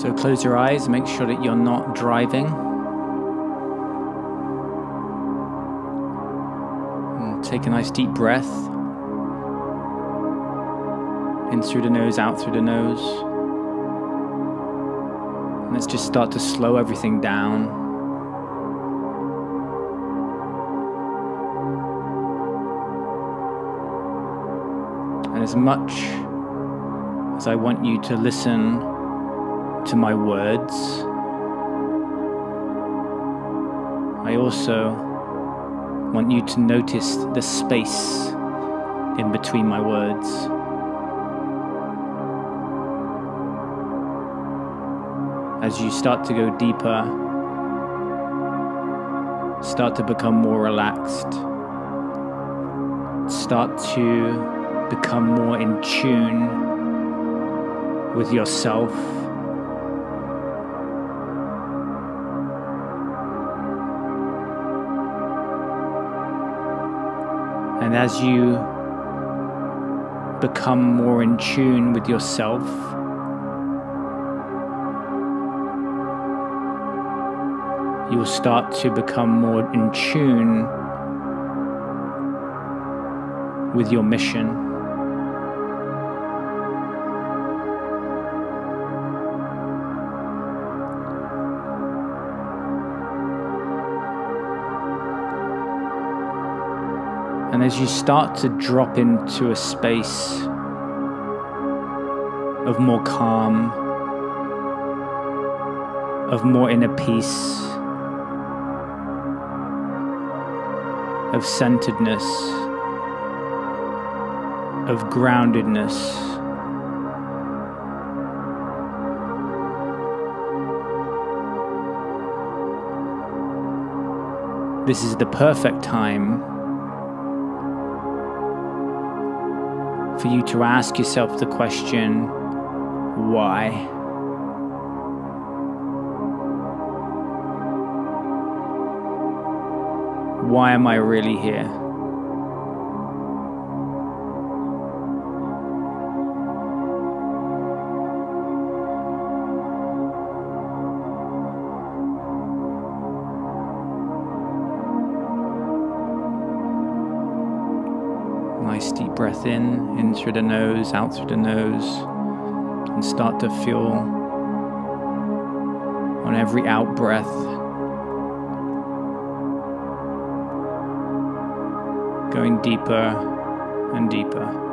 So close your eyes, make sure that you're not driving. And take a nice deep breath. In through the nose, out through the nose. And let's just start to slow everything down. And as much as I want you to listen to my words, I also want you to notice the space in between my words. As you start to go deeper, start to become more relaxed, start to become more in tune with yourself. And as you become more in tune with yourself, you will start to become more in tune with your mission. And as you start to drop into a space of more calm, of more inner peace, of centeredness, of groundedness. This is the perfect time for you to ask yourself the question why? Why am I really here? Breath in, in through the nose, out through the nose, and start to feel on every out breath going deeper and deeper.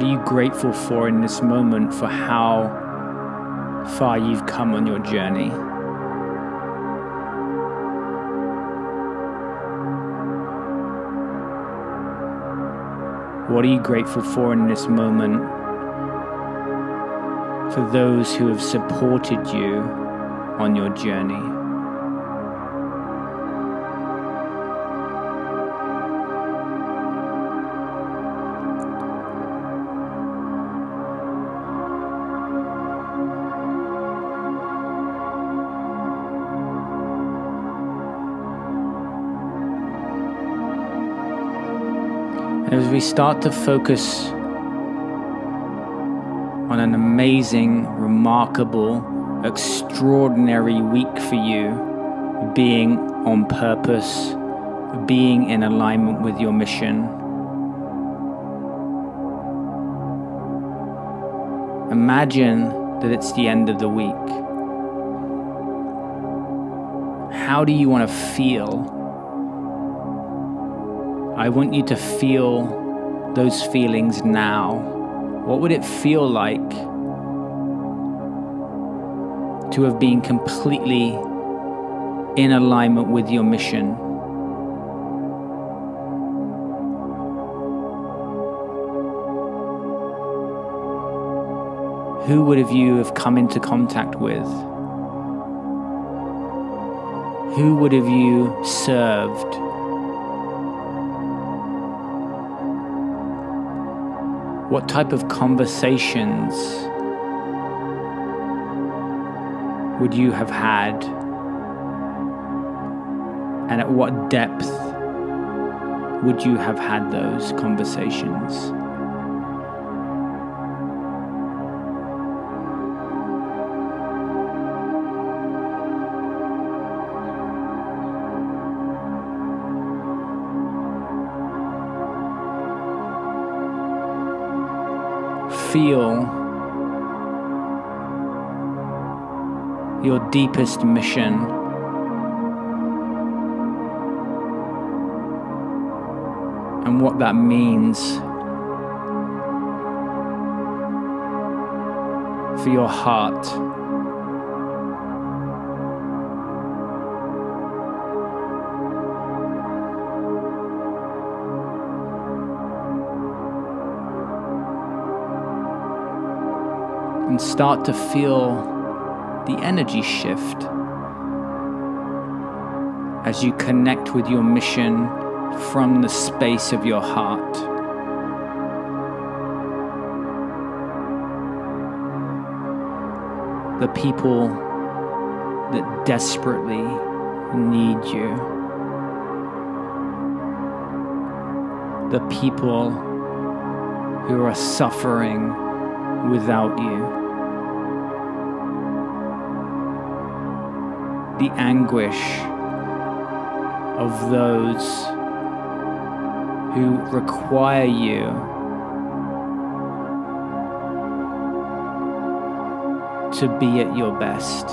What are you grateful for in this moment for how far you've come on your journey? What are you grateful for in this moment for those who have supported you on your journey? We start to focus on an amazing, remarkable, extraordinary week for you, being on purpose, being in alignment with your mission. Imagine that it's the end of the week. How do you want to feel? I want you to feel those feelings now. What would it feel like to have been completely in alignment with your mission? Who would have you have come into contact with? Who would have you served? What type of conversations would you have had? And at what depth would you have had those conversations? Feel your deepest mission. And what that means for your heart. Start to feel the energy shift as you connect with your mission from the space of your heart. The people that desperately need you. The people who are suffering without you. The anguish of those who require you to be at your best.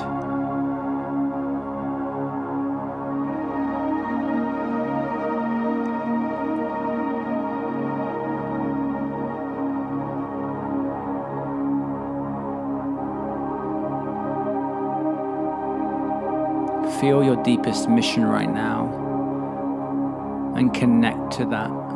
Feel your deepest mission right now and connect to that.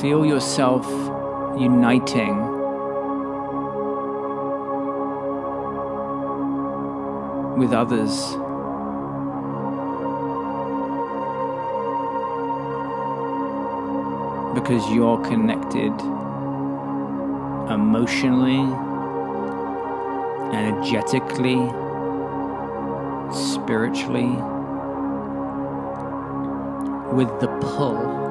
Feel yourself uniting with others. Because you're connected emotionally, energetically, spiritually, with the pull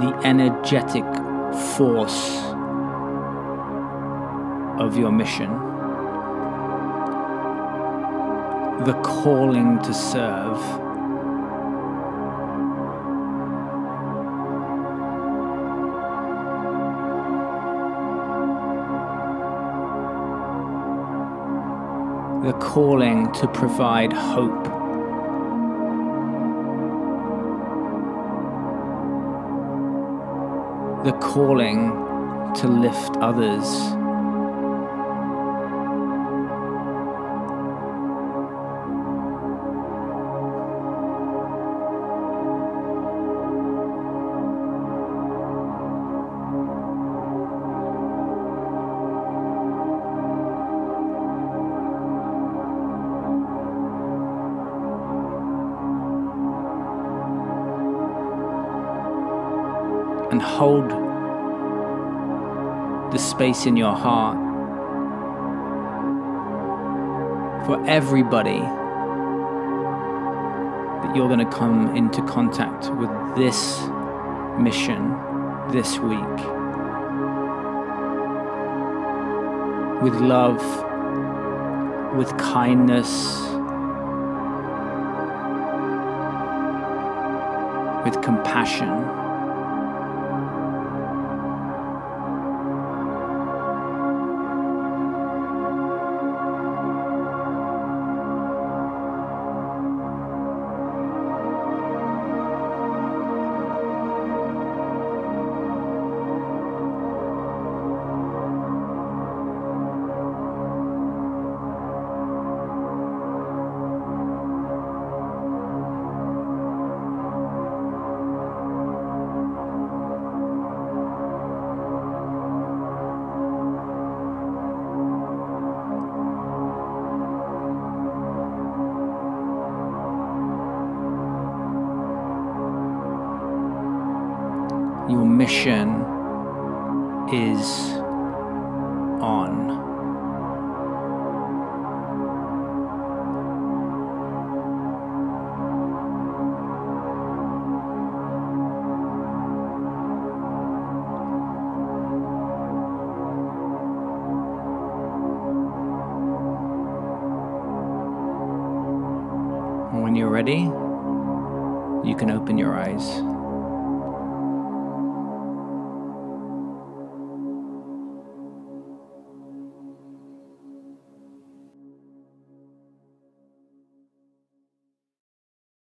the energetic force of your mission, the calling to serve. The calling to provide hope. The calling to lift others. And hold the space in your heart for everybody that you're going to come into contact with this mission this week. With love, with kindness, with compassion. Your mission is on. When you're ready, you can open your eyes.